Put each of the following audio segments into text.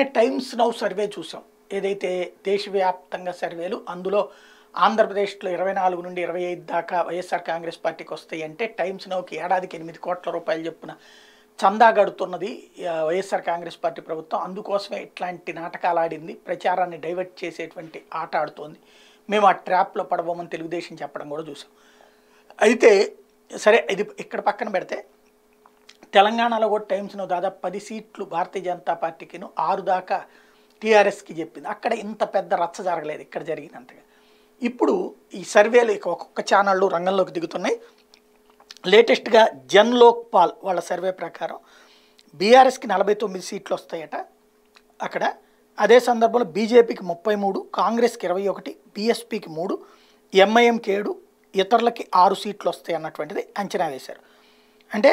మొన్ననే times now survey చూసాం. ఏదైతే దేశవ్యాప్తంగా సర్వేలు అందులో ఆంధ్రప్రదేశ్లో ఇరవై నాలుగు నుండి ఇరవై ఐదు దాకా వైఎస్ఆర్ కాంగ్రెస్ పార్టీకి వస్తాయి అంటే టైమ్స్ నౌకి ఏడాదికి ఎనిమిది కోట్ల రూపాయలు చొప్పున చందా గడుతున్నది వైఎస్ఆర్ కాంగ్రెస్ పార్టీ ప్రభుత్వం. అందుకోసమే ఇట్లాంటి నాటకాలు ఆడింది ప్రచారాన్ని డైవర్ట్ చేసేటువంటి ఆట ఆడుతోంది. మేము ఆ ట్రాప్లో పడబోమని తెలుగుదేశం చెప్పడం కూడా చూసాం. అయితే సరే ఇది ఇక్కడ పక్కన పెడితే తెలంగాణలో కూడా టైమ్స్ను దాదాపు పది సీట్లు భారతీయ జనతా పార్టీకిను ఆరు దాకా టీఆర్ఎస్కి చెప్పింది. అక్కడ ఇంత పెద్ద రచ్చ జరగలేదు ఇక్కడ జరిగినంతగా. ఇప్పుడు ఈ సర్వేలు ఒక్కొక్క ఛానళ్ళు రంగంలోకి దిగుతున్నాయి. లేటెస్ట్గా జన్ లోక్పాల్ వాళ్ళ సర్వే ప్రకారం బీఆర్ఎస్కి నలభై తొమ్మిది సీట్లు వస్తాయట అక్కడ. అదే సందర్భంలో బీజేపీకి ముప్పై మూడు కాంగ్రెస్కి ఇరవై ఒకటి బీఎస్పీకి మూడు ఎంఐఎంకి ఏడు ఇతరులకి ఆరు సీట్లు వస్తాయి అన్నటువంటిది అంచనా వేశారు. అంటే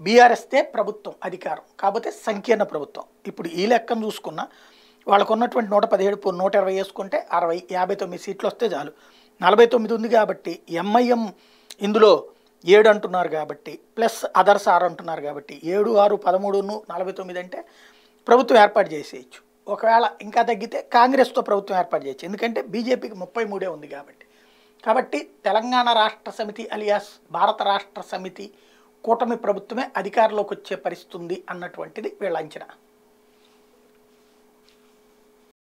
బీఆర్ఎస్తే ప్రభుత్వం అధికారం. కాకపోతే సంకీర్ణ ప్రభుత్వం. ఇప్పుడు ఈ లెక్కను చూసుకున్న వాళ్ళకు ఉన్నటువంటి నూట పదిహేడు నూట ఇరవై వేసుకుంటే అరవై యాభై తొమ్మిది సీట్లు వస్తే చాలు. నలభై తొమ్మిది ఉంది కాబట్టి ఎంఐఎం ఇందులో ఏడు అంటున్నారు కాబట్టి ప్లస్ అదర్స్ ఆరు అంటున్నారు కాబట్టి ఏడు ఆరు పదమూడును నలభై తొమ్మిది అంటే ప్రభుత్వం ఏర్పాటు చేసేయచ్చు. ఒకవేళ ఇంకా తగ్గితే కాంగ్రెస్తో ప్రభుత్వం ఏర్పాటు చేయొచ్చు. ఎందుకంటే బీజేపీకి ముప్పై మూడే ఉంది కాబట్టి. కాబట్టి తెలంగాణ రాష్ట్ర సమితి అలియాస్ భారత రాష్ట్ర సమితి కూటమి ప్రభుత్వమే అధికారంలోకి వచ్చే పరిస్థితి ఉంది అన్నటువంటిది వీళ్ళ అంచనా.